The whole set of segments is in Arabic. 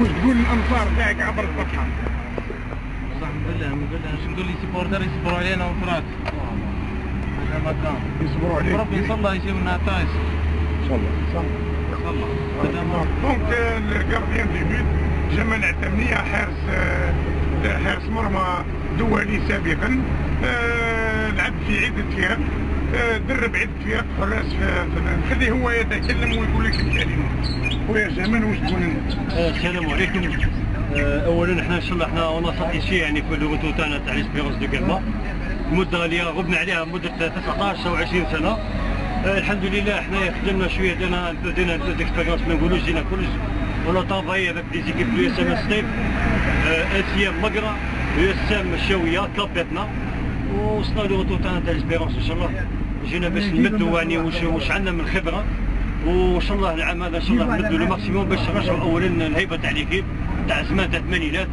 واش تقول الانصار تاعك عبر الصفحه صح نقول لهم نقول لهم شو نقول لي supporters يصبروا علينا وفرات؟ يصبروا عليك. ربي ان شاء الله يجيب لنا عطايش ان شاء الله ان شاء الله donc ال gardien de but جمال عتمنية حارس حارس مرمى دولي سابقا آه، لعب في عدة فرق آه، درب حراس في في- خليه هو يتكلم ويقول لك الكلمة خويا جمال واش تقول انت؟ السلام عليكم. آه، اولا إحنا إن شاء الله إحنا on satisfait يعني في le retour تاعنا تاع l'Espérance de Guelma المده اللي غبنا عليها مدة 19 أو 20 سنة. آه، الحمد لله إحنا خدمنا شوية un peu d'expérience ما نقولوش جينا كلش. on travaille avec des équipes de SM ستيف SM مقرا SM الشاويه كابتنا وصلنا le retour تاعنا تاع l'Espérance إن شاء الله. جينا باش نمدوا يعني واش واش عندنا من خبره وإن شاء الله العام هذا إن شاء الله نبدوا le maximum باش نرجعوا اولا الهيبه تاع l'équipe تاع زمان تاع الثمانينات.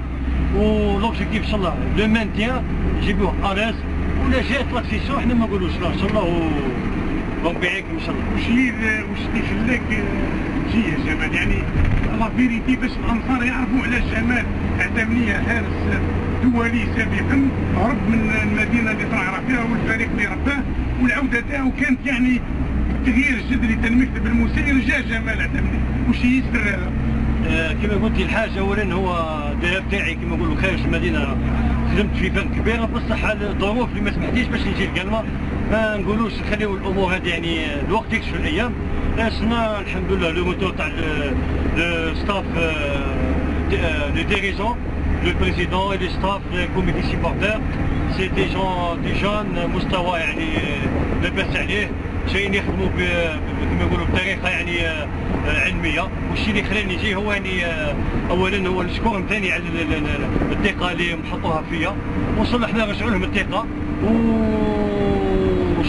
و l'objectif إن شاء الله le maintien نجيبوه à l'aise ولا جات l'accession إحنا ما نقولوش لا إن شاء الله. ربي يعينكم إن شاء الله. وش اللي وش اللي خلاك آه، تجي يا جمال يعني la vérité باش الأنصار يعرفوا على جمال عتمنية حارس دولي سابقا هرب من المدينة اللي طلع فيها والفريق اللي رباه. والعودة تاعو كانت يعني تغيير جذري تاع المكتب المسير جا جمال عتمنية وش هي السر هذا؟ آه، كما قلت الحاجة اولا هو الذهاب تاعي كما نقولوا خارج المدينة. خدمت في فرق كبيره بصح الظروف اللي ما سمحتيش باش نجي الكلمة ما نقولوش نخليو الأمور هذه يعني الوقت يكشف الأيام. سنا الحمد لله لو موتور تاع لو ستاف le dirigeant le président et les staff comité supporters c'est des gens des gens مستوى يعني آه، لاباس عليه شيء يخدموا كما يقولوا بطريقة يعني آه، آه، علمية. والشيء اللي خلاني نجي هو يعني آه، اولا هو الشكر ثاني على ال- ال- ال- الثقة اللي محطوها فيا. وصلنا إحنا نرجعوا لهم الثقة. وان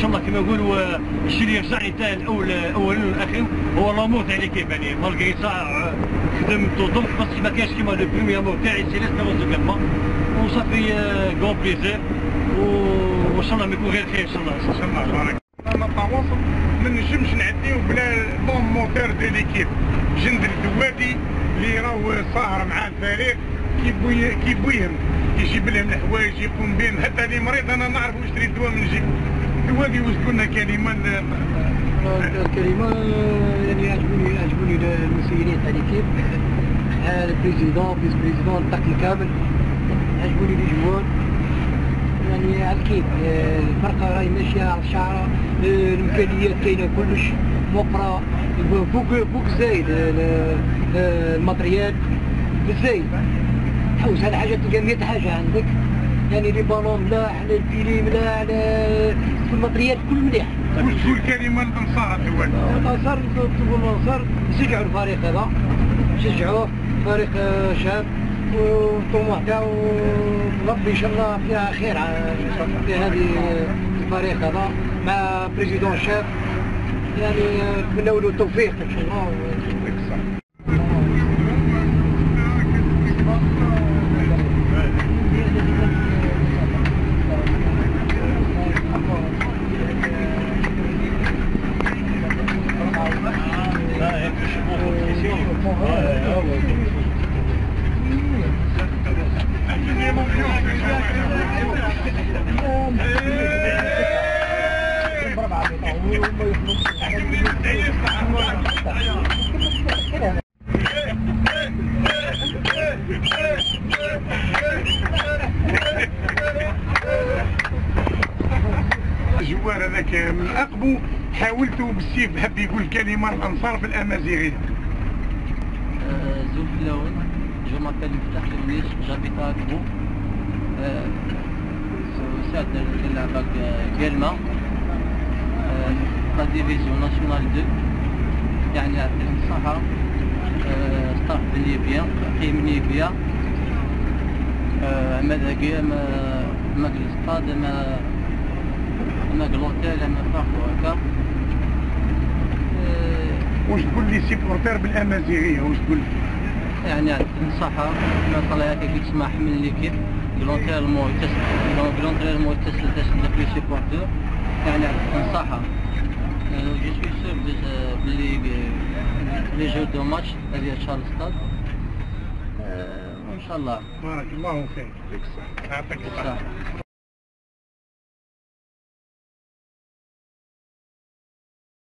شاء الله كما نقولوا آه، الشيء اللي يرجعني تاع الأول اولا والاخير هو l'amour تاع l'équipe يعني malgré ساعه خدمت وضمت بس ما كانش كيما le premier amour تاعي c'est de Guelma و ça fait qu'un plaisir وإن شاء الله ما يكون غير خير إن شاء الله. إن شاء الله بارك ما نجمش نعديو بلا bon moteur de l'équipe جند الدوادي اللي راهو ساهر مع الفريق. كيبوي كيبويهم يجيب لهم الحوايج يقوم بهم. حتى اللي مريض أنا نعرف نشري الدواء من نجيب قلنا كلمة؟ ل- الكلمة يعني عجبوني عجبوني المسؤولين تاع l'équipe ال président vice-président الطاقم كامل عجبوني les joueurs يعني على الكيف. الفرقة راهي ماشية على الشعرة. الإمكانيات كاينة كلش. موفرة فوق فوق زايد. ال- آه، ال matériel بالزايد تحوس على حاجة تلقى 100 حاجة عندك. يعني les ballons ملاح ال filets ملاح ال- ال matériel كل مليح. واش تقول كلمه للانصار الدوادي الأنصار تقول الأنصار. يشجعوا الفريق هذا. يشجعوه فريق شاب والطموح تاعو ربي إن شاء الله فيها خير في هذه الفريق هذا مع président شاب. يعني نتمنوا له التوفيق إن شاء الله. الجوار هذاك من عقبه حاولتوا بالسيف حب يقول كلمة للانصار بالامازيغيه زوج اللون جو مابيل مفتاح لويس جابيت اكبو ساعد اللعبة كالما لا ديفيزيون ناسيونال 2 يعني عطيهم الصحة ستاف بني بيان قيمني بيان عماد هكيا ما ما الستاد ما ما لوتيل ما فاقو هكا واش تقول لي سيبورتير بالأمازيغية؟ واش تقول يعني نصحها ما طلعت كي تسمع حمل ليكيب. فولونتيرمون يتصل فولونتيرمون يتصل تسل لي سيبورتور يعني نصحها جو سوي سور بلي لي جو دو ماتش هذه شهر ستاد شاء الله بارك الله فيك يعطيك الصحة صح